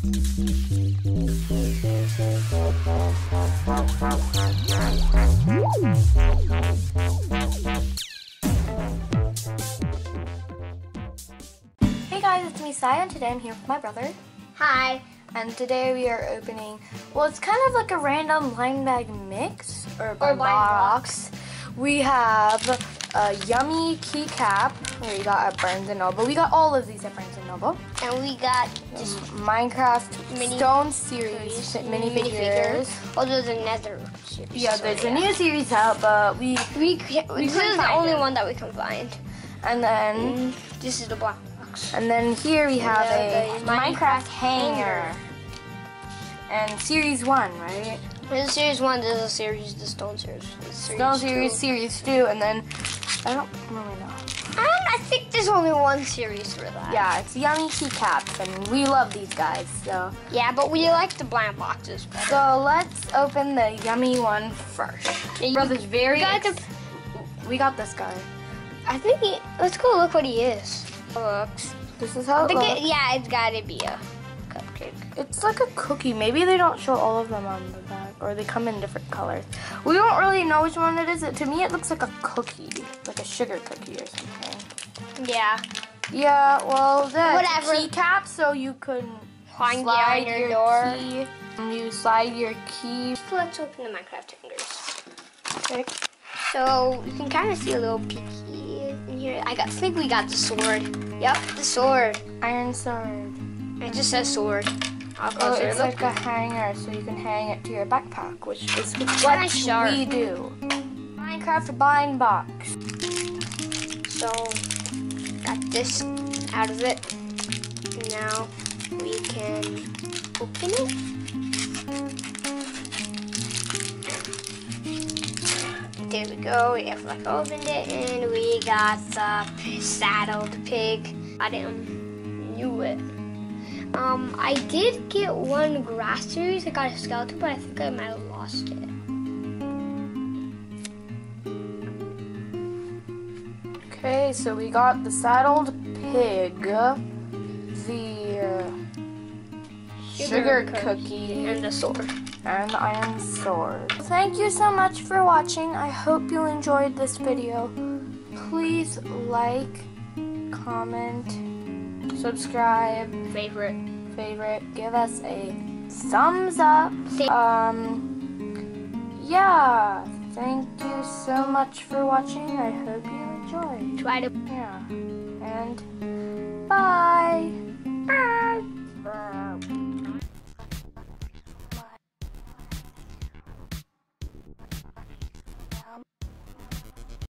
Hey guys, it's me Sai and today I'm here with my brother. Hi. And today we are opening, well it's kind of like a random blind bag mix or, or box. box. We have a yummy keycap we got at Barnes and Noble. We got all of these at Barnes and Noble. And we got um, just Minecraft Mini- Stone Series mini minifigures. Oh, there's another series. Yeah, so there's a oh, new series out, but we We, ca- We this is the only it. one that we can find. and then mm. This is the black box. and then here we have Yeah, a Minecraft, Minecraft hanger. hanger. And series one, right? There's a series one, there's a series, the Stone series. series Stone series, two. series two, and then I don't really know. And I think there's only one series for that. Yeah, it's yummy keycaps, and we love these guys. So, Yeah, but we like the blind boxes better. so let's open the yummy one first. Yeah, Brother's very. you got the- we got this guy. I think he, let's go look what he is. Looks. This is how it looks. it, yeah, it's gotta be a cupcake. It's like a cookie. Maybe they don't show all of them on the back, or they come in different colors. We don't really know which one it is. To me, it looks like a cookie, like a sugar cookie or something. Yeah. Yeah, well, that's Whatever. a keycap, so you can Hang slide your your door. key. and You slide your key. Let's open the Minecraft hangers. Okay. So you can kind of see a little peeky in here. I got, I think we got the sword. Yep, the sword. Iron sword. It just says sword. Oh, it's like a hanger, so you can hang it to your backpack, which is what sharp. we do. Minecraft blind box. So got this out of it. Now we can open it. There we go. We have like opened it, and we got the saddled pig. I didn't knew it. Um, I did get one grass series. I got a skeleton, but I think I might have lost it. Okay, so we got the saddled pig, the uh, sugar, cookie, and the sword. and the iron sword. Thank you so much for watching. I hope you enjoyed this video. Please like, comment, subscribe, Favorite. favorite, give us a thumbs up. Um, yeah, thank you so much for watching. I hope you enjoyed. Try to Yeah, and